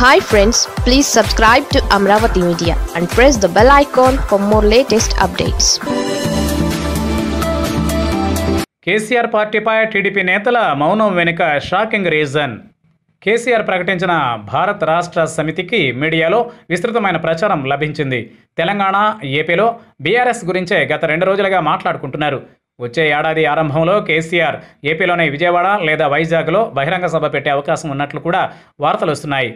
Hi friends please subscribe to Amaravati media and press the bell icon for more latest updates KCR పార్టీపై TDP నేతల మౌనం వెనుక shocking reason. KCR ప్రకటించిన భారత్ రాష్ట్ర సమితికి మీడియాలో విస్తృతమైన ప్రచారం లభించింది. తెలంగాణ ఏపీలో బీఆర్ఎస్ గురించే గత రెండు రోజులుగా మాట్లాడుకుంటున్నారు. వచ్చే ఏడాది ఆరంభంలో కేసీఆర్ ఏపీలోని విజయవాడ లేదా వైజాగ్లో బహిరంగ సభ పెట్టే అవకాశం ఉన్నట్లు కూడా వార్తలు వస్తున్నాయి.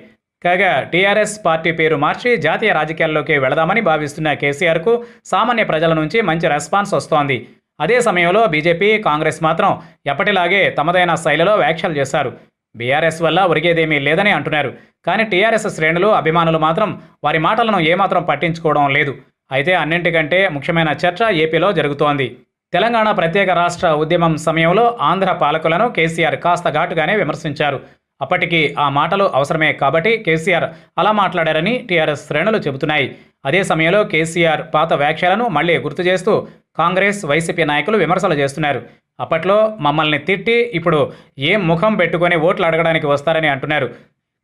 కాగా టీఆర్ఎస్ పార్టీ పేరు మార్చి జాతీయ రాజకీయాల్లోకి వెళదామని భావిస్తున్న కేసీఆర్కు సామాన్య ప్రజల నుంచి మంచి రెస్పాన్స్ వస్తోంది. అదే సమయంలో బీజేపీ కాంగ్రెస్ మాత్రం ఎప్పటిలాగే తమదైన శైలిలో వ్యాఖ్యలు చేశారు. బీఆర్ఎస్ వల్ల ఒరిగేదేమీ లేదని అంటున్నారు. కానీ టీఆర్ఎస్ శ్రేణులు అభిమానులు మాత్రం వారి మాటలను ఏమాత్రం పట్టించుకోవడం లేదు. అయితే అన్నింటికంటే ముఖ్యమైన చర్చ ఏపీలో జరుగుతోంది. తెలంగాణ ప్రత్యేక రాష్ట్ర ఉద్యమం సమయంలో ఆంధ్ర పాలకులను కేసీఆర్ కాస్త ఘాటుగానే విమర్శించారు. అప్పటికి ఆ మాటలు అవసరమే కాబట్టి కేసీఆర్ అలా మాట్లాడారని టీఆర్ఎస్ శ్రేణులు చెబుతున్నాయి. అదే సమయంలో కేసీఆర్ పాత వ్యాఖ్యలను మళ్ళీ గుర్తు చేస్తూ కాంగ్రెస్ వైసీపీ నాయకులు విమర్శలు చేస్తున్నారు. అప్పట్లో మమ్మల్ని తిట్టి ఇప్పుడు ఏం ముఖం పెట్టుకొని ఓట్లు అడగడానికి వస్తారని అంటున్నారు.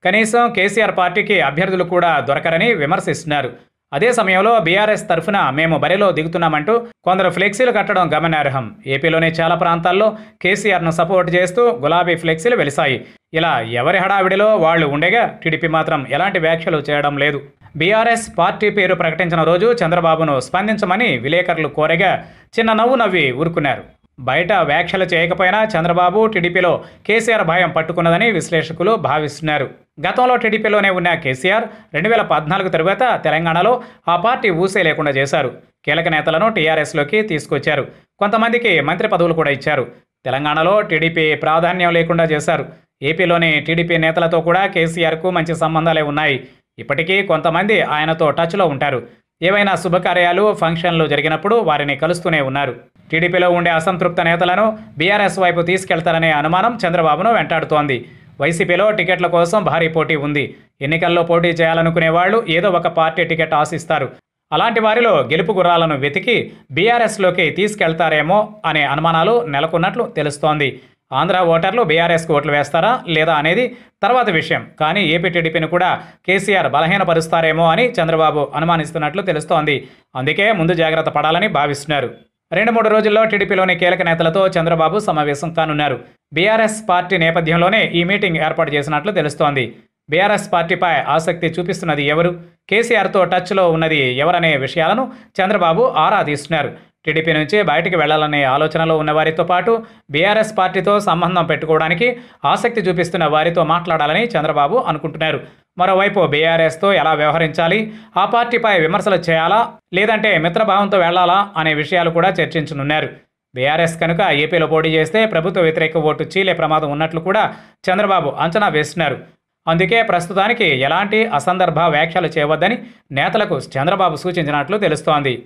కనీసం కేసీఆర్ పార్టీకి అభ్యర్థులు కూడా దొరకరని విమర్శిస్తున్నారు. అదే సమయంలో బీఆర్ఎస్ తరఫున మేము బరిలో దిగుతున్నామంటూ కొందరు ఫ్లెక్సీలు కట్టడం గమనార్హం. ఏపీలోని చాలా ప్రాంతాల్లో కేసీఆర్ను సపోర్ట్ చేస్తూ గులాబీ ఫ్లెక్సీలు వెలిశాయి. ఇలా ఎవరి హడావిడిలో వాళ్ళు ఉండగా టీడీపీ మాత్రం ఎలాంటి వ్యాఖ్యలు చేయడం లేదు. బీఆర్ఎస్ పార్టీ పేరు ప్రకటించిన రోజు చంద్రబాబును స్పందించమని విలేకరులు కోరగా చిన్న నవ్వు నవ్వి ఊరుకున్నారు. బయట వ్యాఖ్యలు చేయకపోయినా చంద్రబాబు టీడీపీలో కేసీఆర్ భయం పట్టుకున్నదని విశ్లేషకులు భావిస్తున్నారు. గతంలో టీడీపీలోనే ఉన్న కేసీఆర్ రెండు వేల పద్నాలుగు తరువాత తెలంగాణలో ఆ పార్టీ ఊసే లేకుండా చేశారు. కీలక నేతలను టీఆర్ఎస్లోకి తీసుకొచ్చారు. కొంతమందికి మంత్రి పదవులు కూడా ఇచ్చారు. తెలంగాణలో టీడీపీ ప్రాధాన్యం లేకుండా చేశారు. ఏపీలోని టీడీపీ నేతలతో కూడా కేసీఆర్కు మంచి సంబంధాలే ఉన్నాయి. ఇప్పటికీ కొంతమంది ఆయనతో టచ్లో ఉంటారు. ఏవైనా శుభకార్యాలు ఫంక్షన్లు జరిగినప్పుడు వారిని కలుస్తూనే ఉన్నారు. టీడీపీలో ఉండే అసంతృప్త నేతలను బీఆర్ఎస్ వైపు తీసుకెళ్తారనే అనుమానం చంద్రబాబును వెంటాడుతోంది. వైసీపీలో టికెట్ల కోసం భారీ పోటీ ఉంది. ఎన్నికల్లో పోటీ చేయాలనుకునే వాళ్ళు ఏదో ఒక పార్టీ టికెట్ ఆశిస్తారు. అలాంటి వారిలో గెలుపు గుర్రాలను వెతికి బీఆర్ఎస్లోకి తీసుకెళ్తారేమో అనే అనుమానాలు నెలకొన్నట్లు తెలుస్తోంది. ఆంధ్ర ఓటర్లు బీఆర్ఎస్కి ఓట్లు వేస్తారా లేదా అనేది తర్వాత విషయం. కానీ ఏపీ టీడీపీని కూడా కేసీఆర్ బలహీనపరుస్తారేమో అని చంద్రబాబు అనుమానిస్తున్నట్లు తెలుస్తోంది. అందుకే ముందు జాగ్రత్త పడాలని భావిస్తున్నారు. రెండు మూడు రోజుల్లో టీడీపీలోని కీలక నేతలతో చంద్రబాబు సమావేశం కానున్నారు. బీఆర్ఎస్ పార్టీ నేపథ్యంలోనే ఈ మీటింగ్ ఏర్పాటు చేసినట్లు తెలుస్తోంది. బీఆర్ఎస్ పార్టీపై ఆసక్తి చూపిస్తున్నది ఎవరు? కేసీఆర్తో టచ్లో ఉన్నది ఎవరనే విషయాలను చంద్రబాబు ఆరా తీస్తున్నారు. టీడీపీ నుంచి బయటికి వెళ్ళాలనే ఆలోచనలో ఉన్న వారితో పాటు బీఆర్ఎస్ పార్టీతో సంబంధం పెట్టుకోవడానికి ఆసక్తి చూపిస్తున్న వారితో మాట్లాడాలని చంద్రబాబు అనుకుంటున్నారు. మరోవైపు బీఆర్ఎస్తో ఎలా వ్యవహరించాలి? ఆ పార్టీపై విమర్శలు చేయాలా? లేదంటే మిత్రభావంతో వెళ్ళాలా? అనే విషయాలు కూడా చర్చించనున్నారు. బీఆర్ఎస్ కనుక ఏపీలో పోటీ చేస్తే ప్రభుత్వ వ్యతిరేక ఓటు చీలే ప్రమాదం ఉన్నట్లు కూడా చంద్రబాబు అంచనా వేస్తున్నారు. అందుకే ప్రస్తుతానికి ఎలాంటి అసందర్భ వ్యాఖ్యలు చేయవద్దని నేతలకు చంద్రబాబు సూచించినట్లు తెలుస్తోంది.